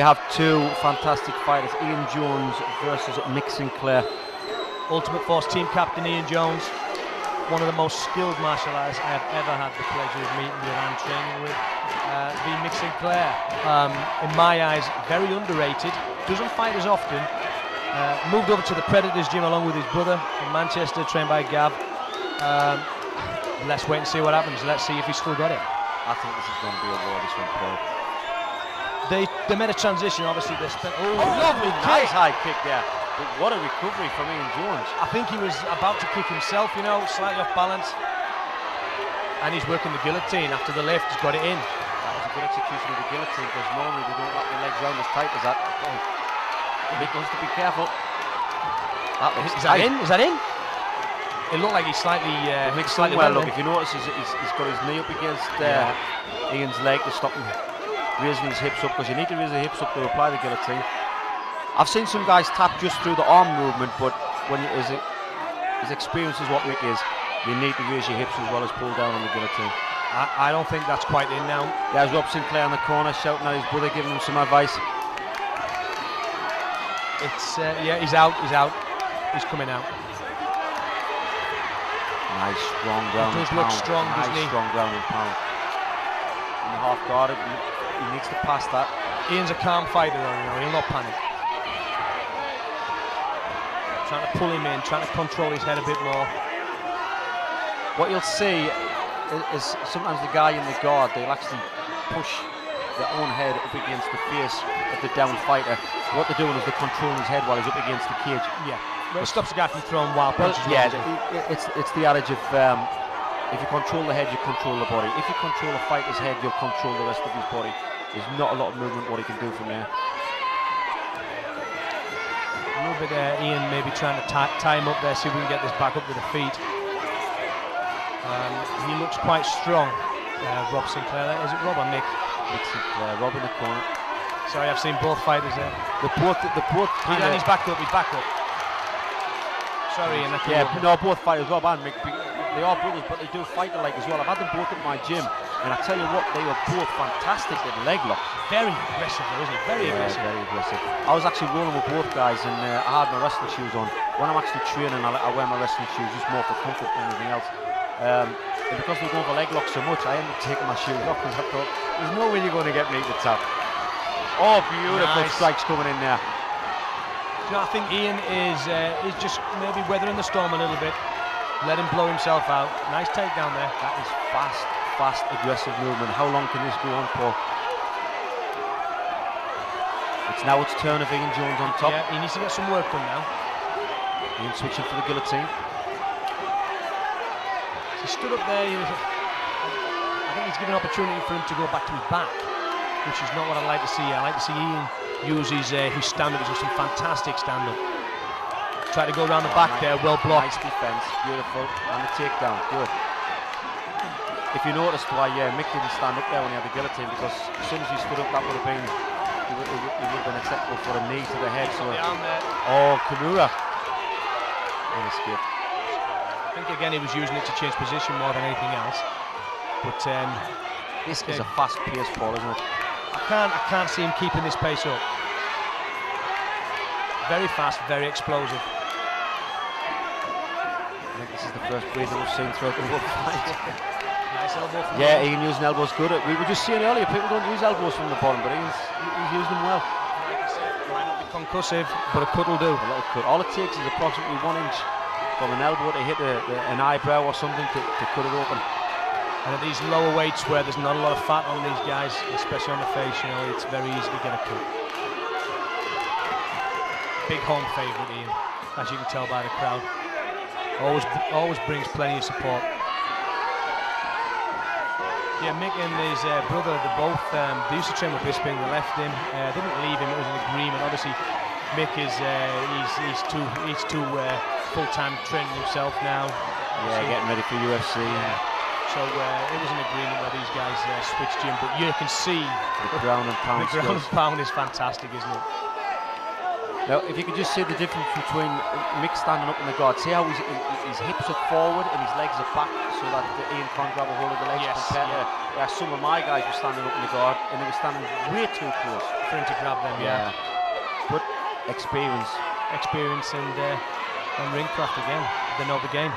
We have two fantastic fighters, Ian Jones versus Mick Sinclair. Ultimate Force team captain Ian Jones, one of the most skilled martial artists I have ever had the pleasure of meeting with and training with. Uh, the Mick Sinclair, um, in my eyes, very underrated, doesn't fight as often. Uh, moved over to the Predators gym along with his brother in Manchester, trained by Gav. Um, let's wait and see what happens. Let's see if he's still got it. I think this is going to be a war, this one, Paul. They, they made a transition, obviously. They spent. Oh, lovely nice high kick there. But what a recovery from Ian Jones. I think he was about to kick himself, you know, slightly off balance. And he's working the guillotine after the lift. He's got it in. That was a good execution of the guillotine because normally they don't wrap their legs around as tight as that. Oh, Mick wants to be careful. That is, is that in? Is that in? It looked like he's slightly. Uh, Mick's slightly well. Look, if you notice, he's, he's, he's got his knee up against uh, yeah. Ian's leg to stop him raising his hips up because you need to raise the hips up to apply the guillotine. I've seen some guys tap just through the arm movement, but when his, his experience is what Mick is, you need to raise your hips as well as pull down on the guillotine. I, I don't think that's quite in now. There's Rob Sinclair in the corner shouting at his brother, giving him some advice. It's uh, yeah, he's out. He's out. He's coming out. Nice strong ground. He does look strong, nice doesn't he? strong ground and pound. In the half guard, he needs to pass that. Ian's a calm fighter, though, you know, he'll not panic. Trying to pull him in, trying to control his head a bit more. What you'll see is, sometimes the guy in the guard, they'll actually push their own head up against the face of the down fighter. What they're doing is they're controlling his head while he's up against the cage. Yeah, well, it stops the guy from throwing wild punches. Well, yeah, it, it's, it's the adage of um, if you control the head, you control the body. If you control a fighter's head, you'll control the rest of his body. There's not a lot of movement what he can do from there. A little bit there, Ian maybe trying to tie him up there, see if we can get this back up with the feet. Um, he looks quite strong, uh, Rob Sinclair. Is it Rob or Nick? Nick Sinclair, Rob in the corner. Sorry, I've seen both fighters there. The both, the both. He's, he's back up. He's back up. Sorry, Ian. Yeah, no, both fighters, Rob and Mick. They are brothers, but they do fight alike as well. I've had them both at my gym, and I tell you what, they were both fantastic at leg locks. Very aggressive, though, isn't he? Very yeah, aggressive. Very aggressive. I was actually rolling with both guys, and uh, I had my wrestling shoes on. When I'm actually training, I, I wear my wrestling shoes just more for comfort than anything else. Um, and because we are going for leg locks so much, I ended up taking my shoes off because I thought, there's no way you're going to get me to tap. Oh, beautiful nice. strikes coming in there. You know, I think Ian is uh, is just maybe weathering the storm a little bit. Let him blow himself out. Nice takedown there. That is fast, fast, aggressive movement. How long can this go on for? It's now its turn of Ian Jones on top. Yeah, he needs to get some work done now. Ian switching for the guillotine. He stood up there. I think he's given an opportunity for him to go back to his back, which is not what I like to see. I like to see Ian use his, uh, his stand-up. He's got some fantastic stand-up. Try to go around the back there, well blocked. Nice defence, beautiful. And the takedown, good. If you noticed why yeah, Mick didn't stand up there when he had the guillotine, because as soon as he stood up, that would have been, he would, he would have been acceptable for a knee to the head. So, oh, Kimura. In escape. I think again he was using it to change position more than anything else. But um, this is a fast pace, Paul, isn't it? I can't, I can't see him keeping this pace up. Very fast, very explosive think this is the first breather we've seen throughout the whole fight. nice elbow Yeah, Ian using elbows good. We were just seeing earlier, people don't use elbows from the bottom, but Ian's, he's using them well. Like said, might not be concussive, but a cut will do. A little cut. All it takes is approximately one inch from an elbow to hit a, a, an eyebrow or something to, to cut it open. And at these lower weights where there's not a lot of fat on these guys, especially on the face, you know, it's very easy to get a cut. Big home favourite, Ian, as you can tell by the crowd. Always, always brings plenty of support. Yeah, Mick and his uh, brother, they both um, they used to train with Bisping. They left him. Uh, they didn't leave him. It was an agreement. Obviously, Mick is uh, he's he's too he's too uh, full-time training himself now. Yeah, so, getting ready for UFC. Yeah. So uh, it was an agreement where these guys uh, switched gym, but you can see the ground and pound. The ground and pound is fantastic, isn't it? Now, if you could just see the difference between Mick standing up in the guard, see how his, his hips are forward and his legs are back so that Ian can't hold of the legs yes, compared yeah. to some of my guys were standing up in the guard and they were standing way too close, for him to grab them. Yeah, But experience. experience and uh, and ringcraft again. They know the game.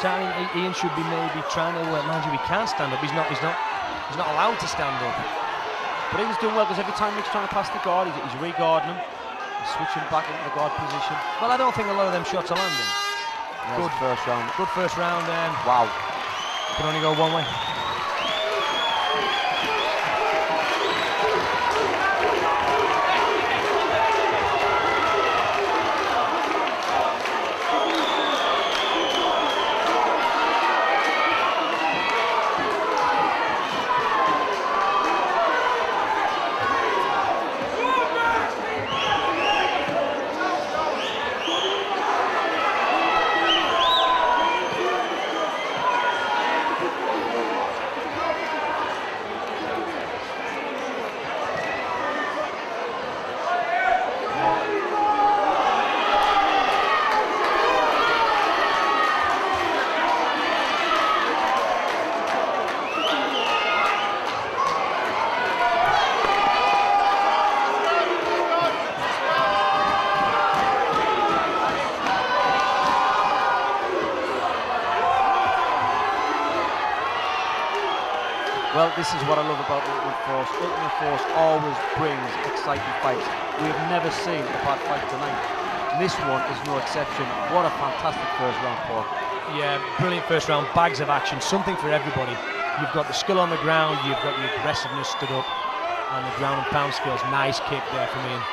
So I mean, I- Ian should be maybe trying to. Uh, mind you, he can't stand up. He's not. He's not. He's not allowed to stand up. But he was doing well because every time Mick's trying to pass the guard, he's, he's re-guarding him. He's switching back into the guard position. Well, I don't think a lot of them shots are landing. Good. first round. Good first round. Um, Wow. can only go one way. This is what I love about Ultimate Force. Ultimate Force always brings exciting fights. We have never seen a bad fight tonight. This one is no exception. What a fantastic first round, Paul. Yeah, brilliant first round. Bags of action. Something for everybody. You've got the skill on the ground. You've got the aggressiveness stood up, and the ground and pound skills. Nice kick there from Ian.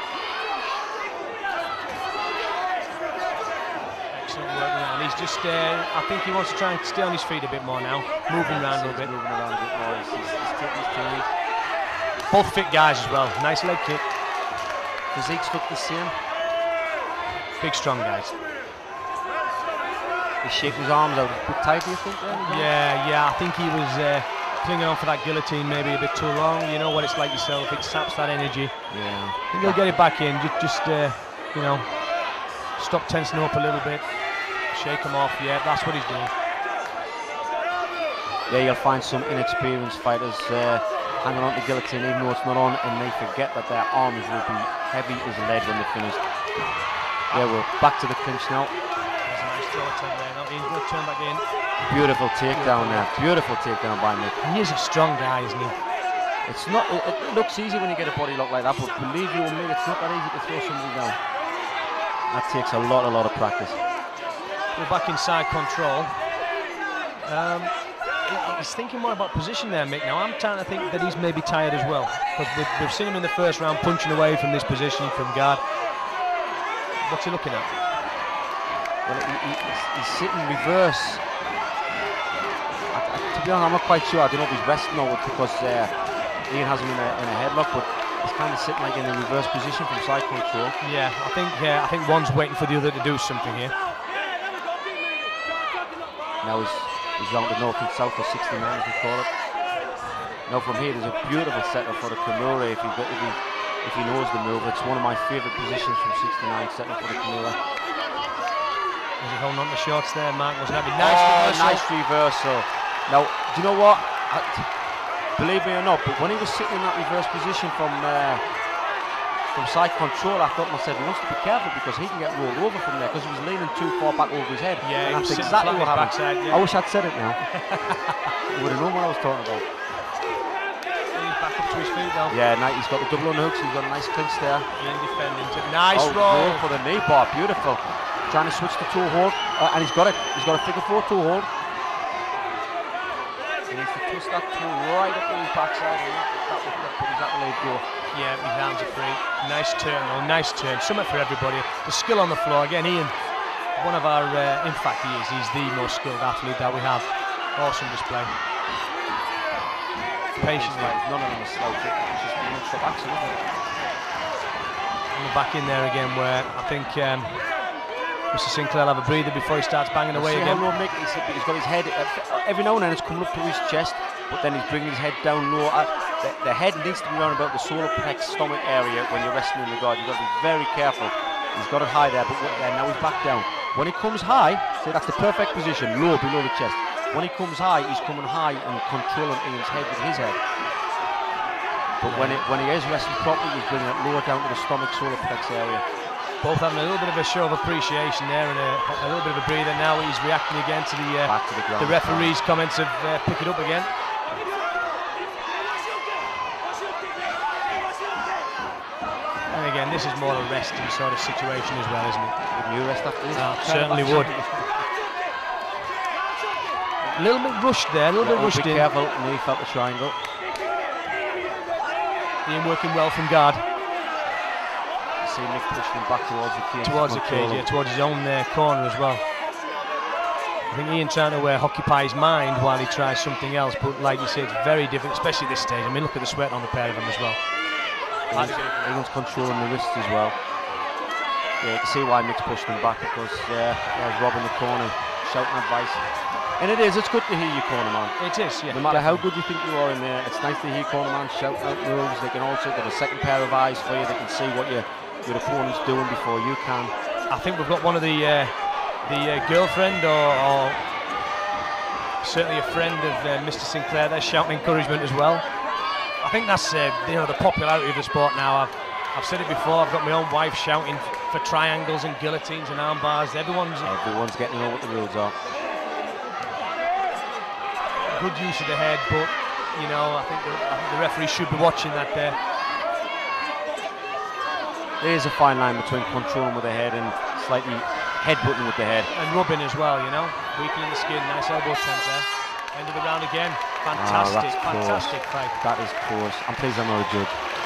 Excellent work around. He's just. Uh, I think he wants to try and stay on his feet a bit more now, moving around a little bit. Moving around a bit more. He's, he's, he's taking his time. Both fit guys as well. Nice leg kick. Physique's look the same. Big strong guys. He's shaking his arms out a bit tight, do you think? Then? Yeah, yeah. I think he was uh, clinging on for that guillotine maybe a bit too long. You know what it's like yourself. It saps that energy. Yeah. I think he'll get it back in. Just, just uh, you know, stop tensing up a little bit, shake him off. Yeah, that's what he's doing. Yeah, you'll find some inexperienced fighters uh, hanging on to guillotine even though it's not on, and they forget that their arms will be heavy as lead when they're finished. Yeah, we're back to the clinch now. There's a nice throw attempt there. Now he's going to turn back in. Beautiful takedown there. Beautiful takedown by Mick. He is a strong guy, isn't he? It's not. It, it looks easy when you get a body lock like that, but believe you me, it's not that easy to throw somebody down. That takes a lot, a lot of practice. We're back inside control. Um, he's thinking more about position there, Mick. Now I'm trying to think that he's maybe tired as well because we've, we've seen him in the first round punching away from this position from guard. What's he looking at? Well, he, he, he's, he's sitting reverse. I, I, to be honest, I'm not quite sure. I don't know if he's resting or what because uh, Ian has him in a, in a headlock, but he's kind of sitting like in a reverse position from side control. Yeah, I think uh, I think one's waiting for the other to do something here. Now he's, he's round the north and south for 69, as we call it. Now from here, there's a beautiful setup for the Kimura if he, if he, if he knows the move. It's one of my favourite positions from 69, setting up for the Kimura. Is he holding on to the shorts there, Mark? Was that be nice? oh, reversal. nice reversal. Now, do you know what? I, believe me or not, but when he was sitting in that reverse position from uh, from side control, I thought myself, he wants to be careful because he can get rolled over from there because he was leaning too far back over his head. Yeah, and that's exactly what happened. backside, yeah. I wish I'd said it now. you would have known what I was talking about. He's back up to his feet now. Yeah, nice. He's got the double underhooks. He's got a nice clinch there. Defending. Nice oh, roll. for the knee bar. Beautiful. Trying to switch the toe hold, uh, and he's got it. He's got a figure four toe hold. He needs to twist that toe right up to his backside, and that, that will that his accolade go. Yeah, his arms are free. Nice turn, though. Nice turn. Something for everybody. The skill on the floor. Again, Ian, one of our, uh, in fact, he is. He's the most skilled athlete that we have. Awesome display. Patiently. Like, none of them are slouch. It's just one stop action, isn't it? And we're back in there again where I think um, Mr. Sinclair will have a breather before he starts banging away See again. how low Mick, he's, he's got his head, uh, every now and then it's coming up to his chest, but then he's bringing his head down low. Uh, the, the head needs to be around about the solar plex stomach area when you're resting in the guard. You've got to be very careful. He's got it high there, but uh, now he's back down. When he comes high, see that's the perfect position, low below the chest. When he comes high, he's coming high and controlling Ian's head with his head. But when, it, when he is resting properly, he's bringing it lower down to the stomach, solar plex area. Both having a little bit of a show of appreciation there and a, a little bit of a breather. Now he's reacting again to the uh, Back to the ground. the referee's comments of uh, pick it up again. And again, this is more a resting sort of situation as well, isn't it? Wouldn't you rest after this? Uh, certainly would. A little bit rushed there, a little bit rushed be in. careful, knee felt the triangle. Ian working well from guard You see Mick pushing him back towards the cage. towards the cage, yeah, towards his own uh, corner as well. I think Ian trying to uh, occupy his mind while he tries something else, but like you said, it's very different, especially this stage. I mean, look at the sweat on the pair of them as well. England's controlling the wrist as well. Yeah, you can see why Mick's pushing him back because uh, there's Rob in the corner shouting advice. And it is, it's good to hear you, corner man. It is, yeah. No matter how good you think you are in there, it's nice to hear corner man shouting out moves. They can also get a second pair of eyes for you. They can see what your your opponent's doing before you can. I think we've got one of the uh, the uh, girlfriend or, or certainly a friend of uh, Mr. Sinclair there shouting encouragement as well. I think that's uh, you know the popularity of the sport now. I've I've said it before. I've got my own wife shouting for triangles and guillotines and arm bars. Everyone's Everyone's getting to know what the rules are. good use of the head, but you know I think the, I think the referee should be watching that there. There is a fine line between controlling with the head and slightly headbutting with the head. and rubbing as well, you know, weakening the skin. Nice elbow attempt there. End of the round again. Ah, fantastic, that's close. fantastic fight. That is close. I'm pleased I'm not a judge.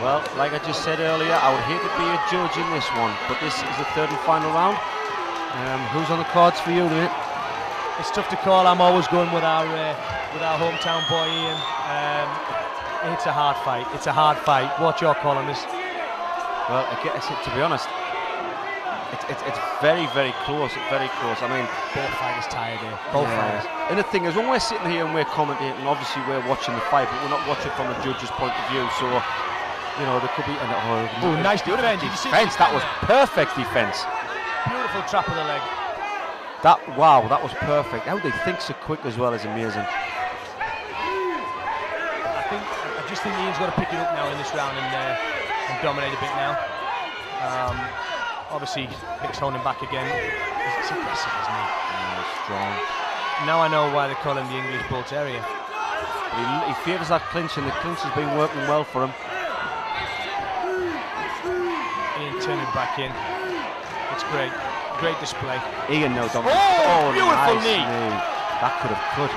Well, like I just said earlier, I would hate to be a judge in this one, but this is the third and final round. Um, who's on the cards for you, mate? It's tough to call. I'm always going with our uh, with our hometown boy Ian. Um, it's a hard fight. It's a hard fight. What's your call on this? Well, I guess, to be honest, it's, it's, it's very, very close. It's very close. I mean, Both fighters tired here. Both Yeah. fighters. And the thing is, when we're sitting here and we're commentating, obviously we're watching the fight, but we're not watching from a judge's point of view. So, you know, there could be an oh, Ooh, nice you defense. That was perfect defense. Beautiful trap of the leg. That wow, that was perfect. How they think so quick as well is amazing. I think I just think Ian's got to pick it up now in this round and, uh, and dominate a bit now. Um, obviously, Mick's holding back again. It's impressive, isn't he? Oh, strong. Now I know why they call him the English Bull Terrier. He, he favours that clinch, and the clinch has been working well for him. Back in. It's great. Great display. Ian now dominates. Oh, beautiful nice knee. That could have cut.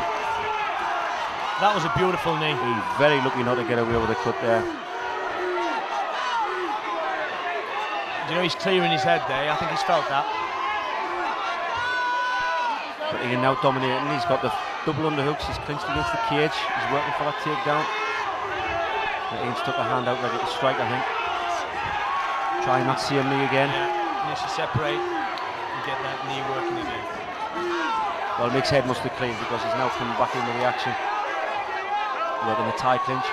That was a beautiful knee. He's very lucky not to get away with a cut there. Do you know he's clearing his head there? I think he's felt that. But Ian now dominating. He's got the double underhooks. He's clinched against the cage. He's working for that takedown. Ian's took a hand out ready to strike, I think. Try and not see him knee again. Yeah. Needs to separate and get that knee working again. Well, Mick's head must be clean because he's now coming back into the action. Working the tie clinch.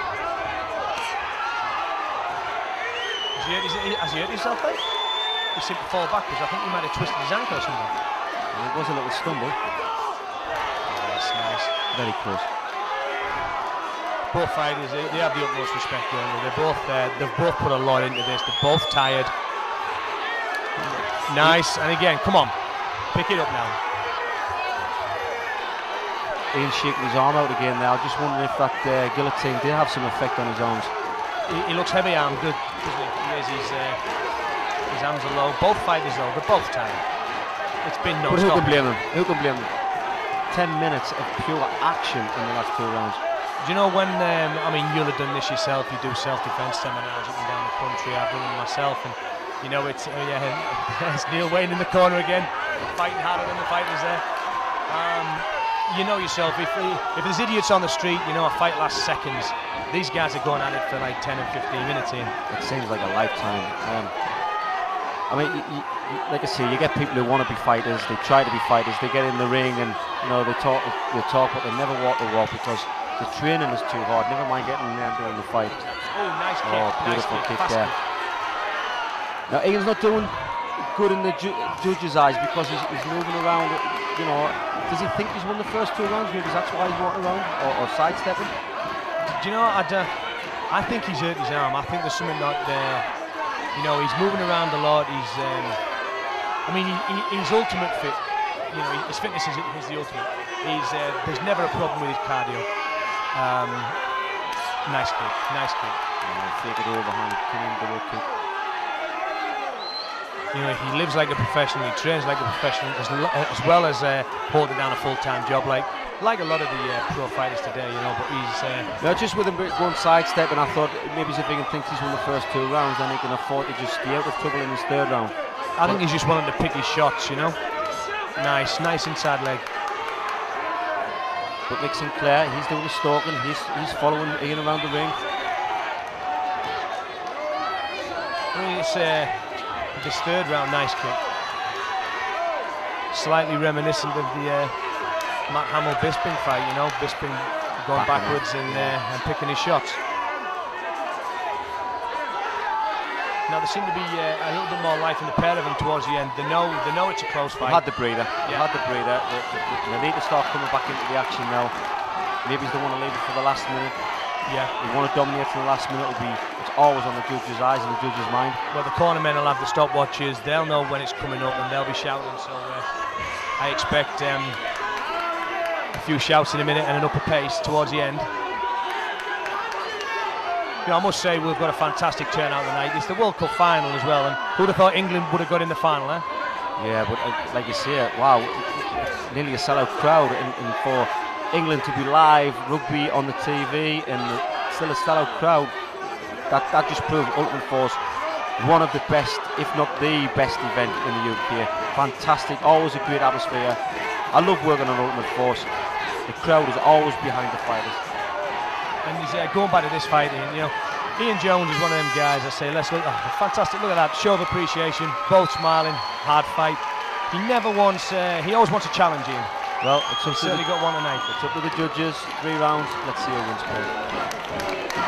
Has he hurt, his, has he hurt himself then? He seemed to fall backwards. I think he might have twisted his ankle or something. And it was a little stumble. Oh, that's nice. Very close. Both fighters, they, they have the utmost respect, don't they? They're both, uh, they've both put a lot into this. They're both tired. Nice. And again, come on. Pick it up now. Ian shaking his arm out again now. Just wondering if that uh, guillotine did have some effect on his arms. He, he looks heavy armed, good, doesn't he? He is, his, uh, his arms are low. Both fighters, though, they're both tired. it's been But who can blame them? Who can blame them? Ten minutes of pure action in the last two rounds. Do you know when, um, I mean, you'll have done this yourself, you do self-defence seminars up and down the country, I've done them myself, and you know, it's, oh yeah, there's Neil Wayne in the corner again, fighting harder than the fighters there. Um, you know yourself, if, if there's idiots on the street, you know, a fight lasts seconds. These guys are going at it for like 10 and 15 minutes in. It seems like a lifetime. Um, I mean, y y y- like I say, you get people who want to be fighters. They try to be fighters. They get in the ring and you know they talk, they talk, but they never walk the walk because the training is too hard. Never mind getting in there and doing the fight. Oh, nice kick, Oh, nice beautiful kick, kick fast there. Now Ian's not doing good in the ju- judge's eyes because he's, he's moving around. You know, does he think he's won the first two rounds? Maybe that's why he's walking around or, or sidestepping. Do you know, I, don't- I think he's hurt his arm. I think there's something not there. You know, he's moving around a lot. He's, um, I mean, he, he, he's ultimate fit. You know, his fitness is, is the ultimate. He's, uh, there's never a problem with his cardio. Um, nice kick, nice kick. Yeah, fake it clean double kick. You know, he lives like a professional. He trains like a professional, as, as well as uh, holding down a full-time job, like like a lot of the uh, pro fighters today. You know, but he's. Uh, just with him going sidestep, and I thought maybe if Ian thinks he's won the first two rounds, then he can afford to just stay out of trouble in his third round. I think he's just wanting to pick his shots. You know, nice, nice inside leg. But Mick Sinclair, he's doing the stalking. He's he's following Ian around the ring. It's uh, this third round, nice kick. Slightly reminiscent of the uh, Matt Hamill Bisping fight, you know, Bisping going backwards and, uh, and picking his shots. Now there seemed to be uh, a little bit more life in the pair of them towards the end. They know, they know it's a close They've fight. had the breather. They've had the breather. They, they, they need to start coming back into the action now. Maybe they want to leave it for the last minute. yeah. They want to dominate for the last minute. It'll be it's always on the judge's eyes and the judge's mind. Well, the cornermen will have the stopwatches. They'll know when it's coming up and they'll be shouting. So uh, I expect um, a few shouts in a minute and an upper pace towards the end. You know, I must say we've got a fantastic turnout tonight. It's the World Cup final as well, and who'd have thought England would have got in the final, eh? Yeah, but uh, like you say, wow, nearly a sellout crowd, and, and for England to be live, rugby on the TV, and still a sellout crowd, that, that just proves Ultimate Force one of the best, if not the best event in the UK. Fantastic, always a great atmosphere. I love working on Ultimate Force. The crowd is always behind the fighters. And he's uh, going back to this fight, Ian, you know, Ian Jones is one of them guys I say, let's look, oh, fantastic, look at that, show of appreciation, both smiling, hard fight. He never wants, uh, he always wants a challenge, Ian. Well, it's up, Certainly the, got one tonight. it's up to the judges. Three rounds. Let's see who wins. Paul.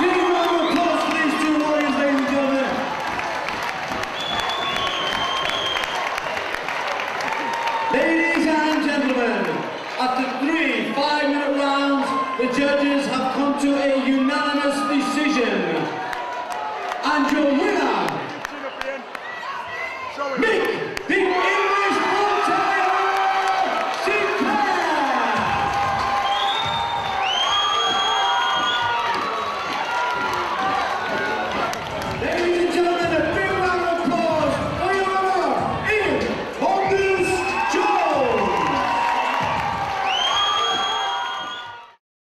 Give a round of applause for these two warriors, ladies and gentlemen. Ladies and gentlemen, after three five-minute rounds, the judges have come to a unanimous decision. And your winner,